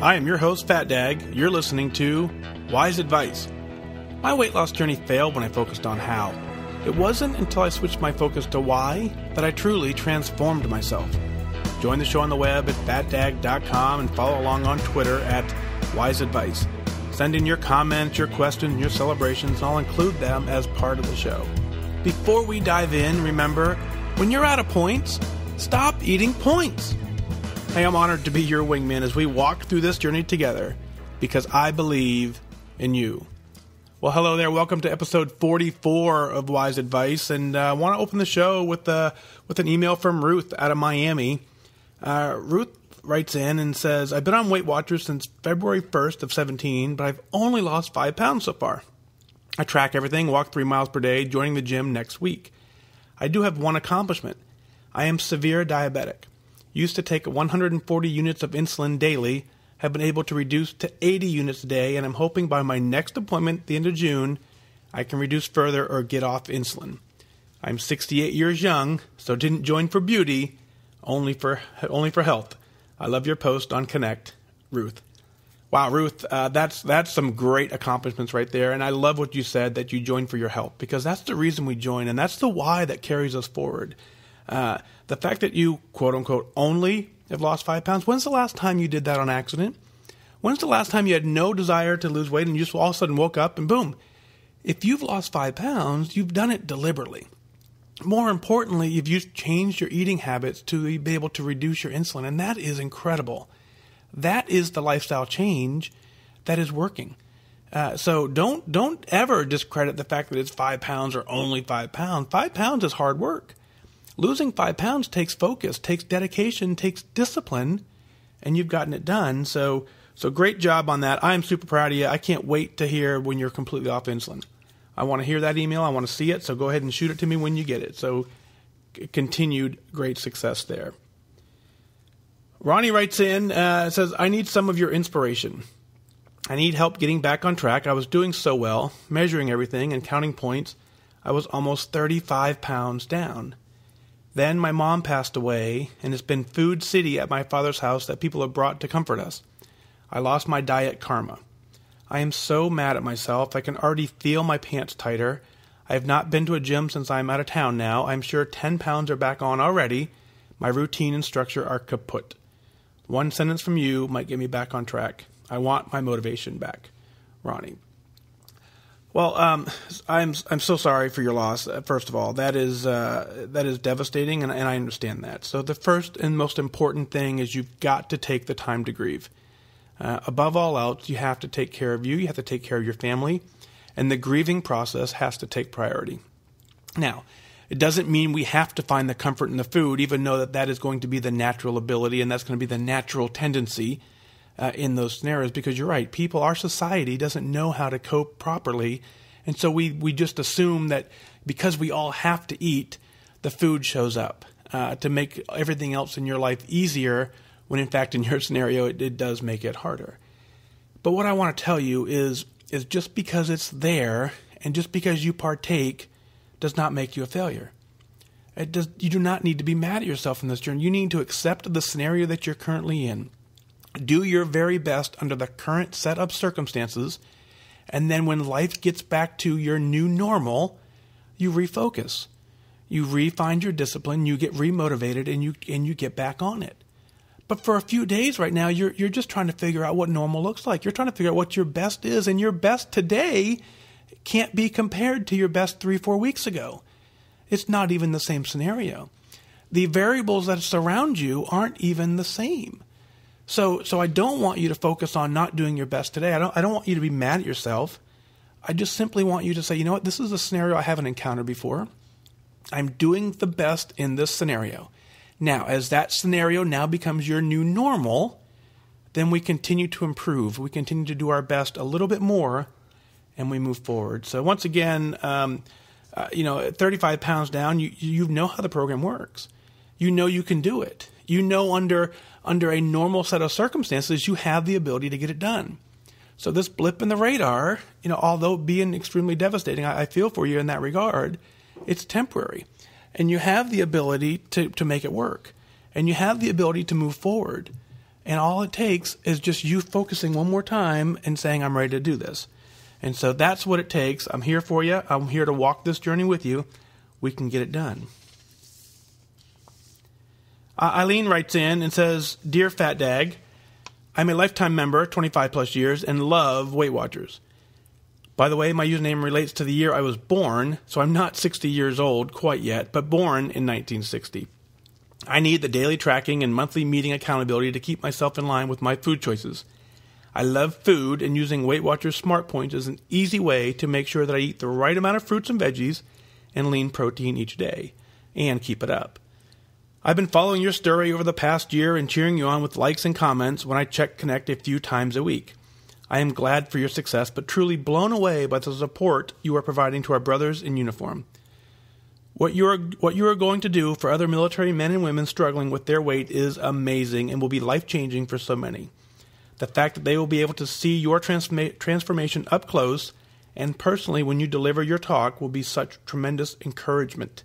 I am your host, Fat Dag. You're listening to Whys Advice. My weight loss journey failed when I focused on how. It wasn't until I switched my focus to why that I truly transformed myself. Join the show on the web at fatdag.com and follow along on Twitter at Whys Advice. Send in your comments, your questions, your celebrations, and I'll include them as part of the show. Before we dive in, remember when you're out of points, stop eating points. Hey, I'm honored to be your wingman as we walk through this journey together because I believe in you. Well, hello there. Welcome to episode 44 of Whys Advice, and uh, I want to open the show with uh, with an email from Ruth out of Miami. Uh, Ruth writes in and says, "I've been on Weight Watchers since February 1st of 17, but I've only lost five pounds so far. I track everything, walk three miles per day, joining the gym next week. I do have one accomplishment. I am severe diabetic used to take 140 units of insulin daily, have been able to reduce to 80 units a day, and I'm hoping by my next appointment the end of June, I can reduce further or get off insulin. I'm 68 years young, so didn't join for beauty, only for only for health. I love your post on Connect, Ruth. Wow, Ruth, uh, that's that's some great accomplishments right there, and I love what you said that you joined for your health because that's the reason we join, and that's the why that carries us forward. Uh, the fact that you, quote unquote, only have lost five pounds, when's the last time you did that on accident? When's the last time you had no desire to lose weight and you just all of a sudden woke up and boom? If you've lost five pounds, you've done it deliberately. More importantly, if you've changed your eating habits to be able to reduce your insulin, and that is incredible. That is the lifestyle change that is working. Uh, so don't don't ever discredit the fact that it's five pounds or only five pounds. Five pounds is hard work. Losing five pounds takes focus, takes dedication, takes discipline, and you've gotten it done. So, so great job on that. I'm super proud of you. I can't wait to hear when you're completely off insulin. I want to hear that email. I want to see it. So go ahead and shoot it to me when you get it. So, continued great success there. Ronni writes in, uh, says, I need some of your inspiration. I need help getting back on track. I was doing so well, measuring everything and counting points. I was almost 35 pounds down. Then my mom passed away, and it's been food city at my father's house that people have brought to comfort us. I lost my diet karma. I am so mad at myself. I can already feel my pants tighter. I have not been to a gym since I'm out of town now. I'm sure 10 pounds are back on already. My routine and structure are kaput. One sentence from you might get me back on track. I want my motivation back. Ronni. Well, um, I'm I'm so sorry for your loss. Uh, first of all, that is uh, that is devastating, and, and I understand that. So the first and most important thing is you've got to take the time to grieve. Uh, above all else, you have to take care of you. You have to take care of your family, and the grieving process has to take priority. Now, it doesn't mean we have to find the comfort in the food, even though that that is going to be the natural ability and that's going to be the natural tendency uh, in those scenarios because you're right. People, our society doesn't know how to cope properly. And so we, we just assume that because we all have to eat, the food shows up uh, to make everything else in your life easier, when in fact, in your scenario, it, it does make it harder. But what I want to tell you is, is just because it's there and just because you partake does not make you a failure. It does, you do not need to be mad at yourself in this journey. You need to accept the scenario that you're currently in do your very best under the current set of circumstances, and then when life gets back to your new normal, you refocus. You refine your discipline, you get remotivated, and you and you get back on it. But for a few days right now, you're you're just trying to figure out what normal looks like. You're trying to figure out what your best is, and your best today can't be compared to your best three, four weeks ago. It's not even the same scenario. The variables that surround you aren't even the same. So, so I don't want you to focus on not doing your best today. I don't, I don't want you to be mad at yourself. I just simply want you to say, you know what, this is a scenario I haven't encountered before. I'm doing the best in this scenario. Now, as that scenario now becomes your new normal, then we continue to improve. We continue to do our best a little bit more, and we move forward. So once again, um, uh, you know, 35 pounds down, you you know how the program works. You know you can do it. You know under under a normal set of circumstances, you have the ability to get it done. So this blip in the radar, you know, although being extremely devastating, I, I feel for you in that regard, it's temporary. And you have the ability to, to make it work. And you have the ability to move forward. And all it takes is just you focusing one more time and saying, I'm ready to do this. And so that's what it takes. I'm here for you. I'm here to walk this journey with you. We can get it done. Uh, Eileen writes in and says, Dear Fat Dag, I'm a lifetime member, 25 plus years, and love Weight Watchers. By the way, my username relates to the year I was born, so I'm not 60 years old quite yet, but born in 1960. I need the daily tracking and monthly meeting accountability to keep myself in line with my food choices. I love food, and using Weight Watchers Smart Points is an easy way to make sure that I eat the right amount of fruits and veggies and lean protein each day, and keep it up. I've been following your story over the past year and cheering you on with likes and comments when I check Connect a few times a week. I am glad for your success, but truly blown away by the support you are providing to our brothers in uniform. What you are what you are going to do for other military men and women struggling with their weight is amazing and will be life changing for so many. The fact that they will be able to see your transforma- transformation up close and personally when you deliver your talk will be such tremendous encouragement.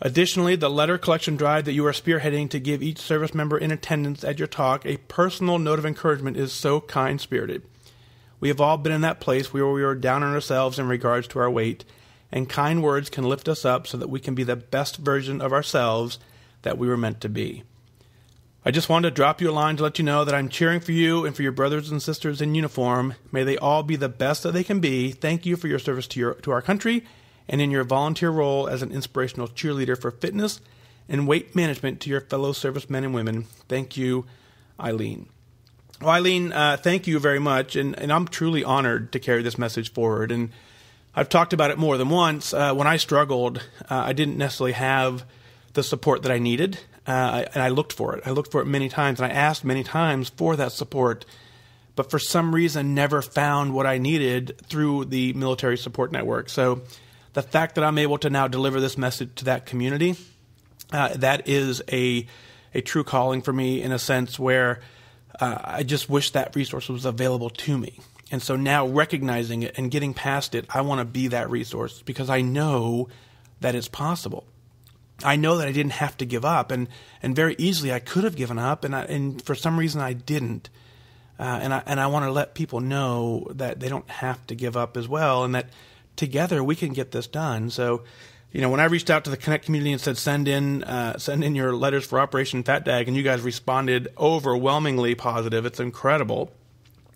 Additionally, the letter collection drive that you are spearheading to give each service member in attendance at your talk a personal note of encouragement is so kind spirited. We have all been in that place where we are down on ourselves in regards to our weight, and kind words can lift us up so that we can be the best version of ourselves that we were meant to be. I just wanted to drop you a line to let you know that I'm cheering for you and for your brothers and sisters in uniform. May they all be the best that they can be. Thank you for your service to, your, to our country and in your volunteer role as an inspirational cheerleader for fitness and weight management to your fellow servicemen and women. Thank you, Eileen. Well, Eileen, uh, thank you very much, and, and I'm truly honored to carry this message forward. And I've talked about it more than once. Uh, when I struggled, uh, I didn't necessarily have the support that I needed, uh, and I looked for it. I looked for it many times, and I asked many times for that support, but for some reason, never found what I needed through the military support network. So the fact that I'm able to now deliver this message to that community, uh, that is a a true calling for me in a sense where uh, I just wish that resource was available to me. And so now recognizing it and getting past it, I want to be that resource because I know that it's possible. I know that I didn't have to give up, and, and very easily I could have given up, and I, and for some reason I didn't. Uh, and I and I want to let people know that they don't have to give up as well, and that together we can get this done. So, you know, when I reached out to the Connect community and said send in uh, send in your letters for Operation Fat Dag, and you guys responded overwhelmingly positive. It's incredible.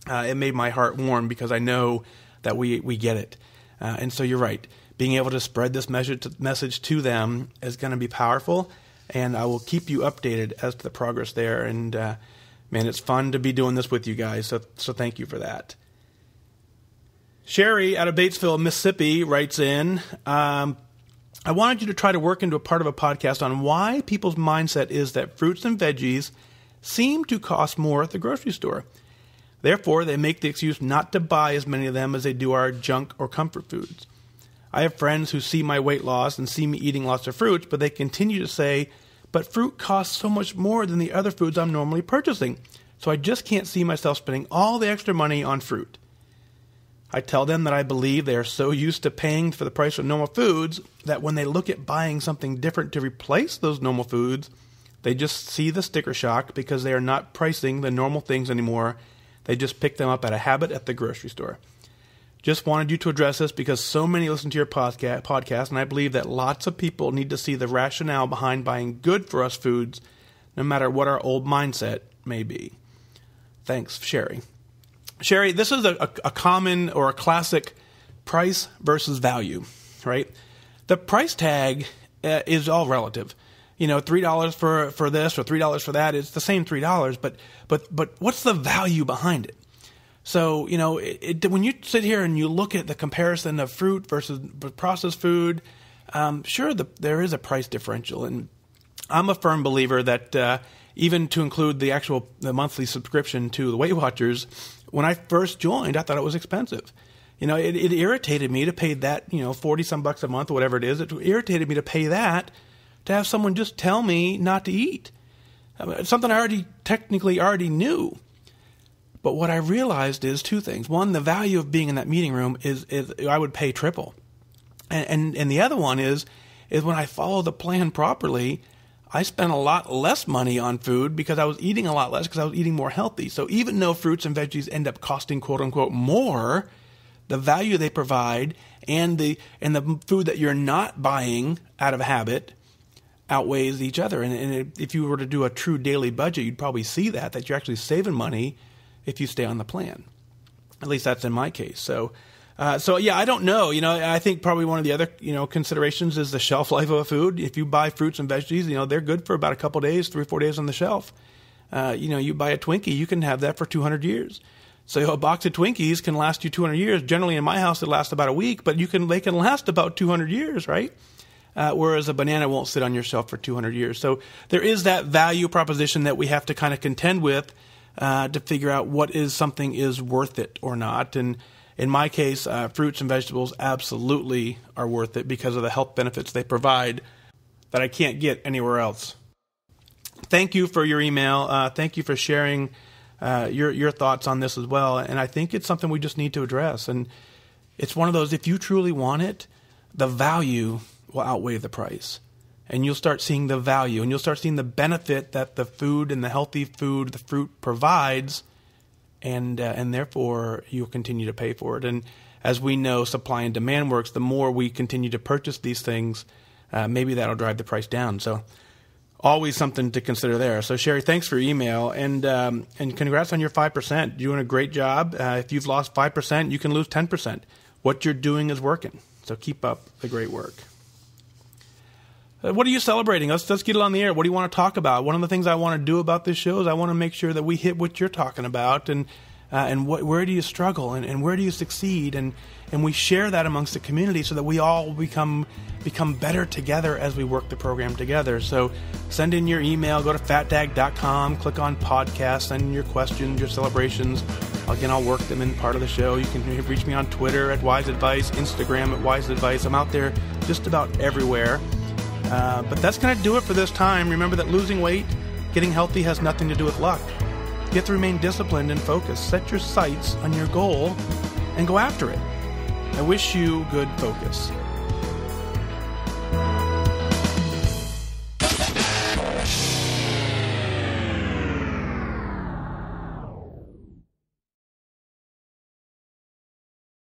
Uh, it made my heart warm because I know that we we get it. Uh, and so you're right. Being able to spread this message to, message to them is going to be powerful, and I will keep you updated as to the progress there. And uh, man, it's fun to be doing this with you guys. So so thank you for that. Sherry out of Batesville, Mississippi, writes in um, I wanted you to try to work into a part of a podcast on why people's mindset is that fruits and veggies seem to cost more at the grocery store. Therefore, they make the excuse not to buy as many of them as they do our junk or comfort foods. I have friends who see my weight loss and see me eating lots of fruits, but they continue to say, but fruit costs so much more than the other foods I'm normally purchasing, so I just can't see myself spending all the extra money on fruit. I tell them that I believe they are so used to paying for the price of normal foods that when they look at buying something different to replace those normal foods, they just see the sticker shock because they are not pricing the normal things anymore. They just pick them up at a habit at the grocery store. Just wanted you to address this because so many listen to your podcast, and I believe that lots of people need to see the rationale behind buying good for us foods, no matter what our old mindset may be. Thanks, Sherry. Sherry, this is a, a, common or a classic price versus value, right? The price tag uh, is all relative. You know, three dollars for for this or three dollars for that. It's the same three dollars, but but but what's the value behind it? So you know, it, it, when you sit here and you look at the comparison of fruit versus processed food, um, sure, the, there is a price differential, and I'm a firm believer that uh, even to include the actual the monthly subscription to the Weight Watchers, when I first joined, I thought it was expensive. You know, it, it irritated me to pay that, you know, 40 some bucks a month or whatever it is. It irritated me to pay that to have someone just tell me not to eat. I mean, something I already technically already knew. But what I realized is two things. One, the value of being in that meeting room is, is I would pay triple. And, and, and the other one is, is when I follow the plan properly, I spent a lot less money on food because I was eating a lot less because I was eating more healthy. So even though fruits and veggies end up costing quote unquote more, the value they provide and the and the food that you're not buying out of habit outweighs each other. And, and if you were to do a true daily budget, you'd probably see that that you're actually saving money if you stay on the plan. At least that's in my case. So uh, so yeah, I don't know. You know, I think probably one of the other you know considerations is the shelf life of a food. If you buy fruits and veggies, you know they're good for about a couple days, three four days on the shelf. Uh, you know, you buy a Twinkie, you can have that for 200 years. So a box of Twinkies can last you 200 years. Generally, in my house, it lasts about a week, but you can they can last about 200 years, right? Uh, whereas a banana won't sit on your shelf for 200 years. So there is that value proposition that we have to kind of contend with uh, to figure out what is something is worth it or not. And in my case, uh, fruits and vegetables absolutely are worth it because of the health benefits they provide that I can't get anywhere else. Thank you for your email. Uh, thank you for sharing uh, your your thoughts on this as well. And I think it's something we just need to address. And it's one of those if you truly want it, the value will outweigh the price. And you'll start seeing the value and you'll start seeing the benefit that the food and the healthy food, the fruit provides and uh, and therefore you'll continue to pay for it. And as we know, supply and demand works. The more we continue to purchase these things, uh, maybe that'll drive the price down. So always something to consider there. So Sherry, thanks for your email and um, and congrats on your five percent. You're doing a great job. Uh, if you've lost five percent, you can lose ten percent. What you're doing is working. So keep up the great work. Uh, what are you celebrating? Let's let's get it on the air. What do you want to talk about? One of the things I want to do about this show is I want to make sure that we hit what you're talking about and uh, and what, where do you struggle and, and where do you succeed and and we share that amongst the community so that we all become become better together as we work the program together. So send in your email, go to fatdag.com, click on podcast, send in your questions, your celebrations. Again, I'll work them in part of the show. You can reach me on Twitter at Whys Advice, Instagram at Whys Advice. I'm out there just about everywhere. Uh, but that's going to do it for this time. Remember that losing weight, getting healthy has nothing to do with luck. You have to remain disciplined and focused. Set your sights on your goal and go after it. I wish you good focus.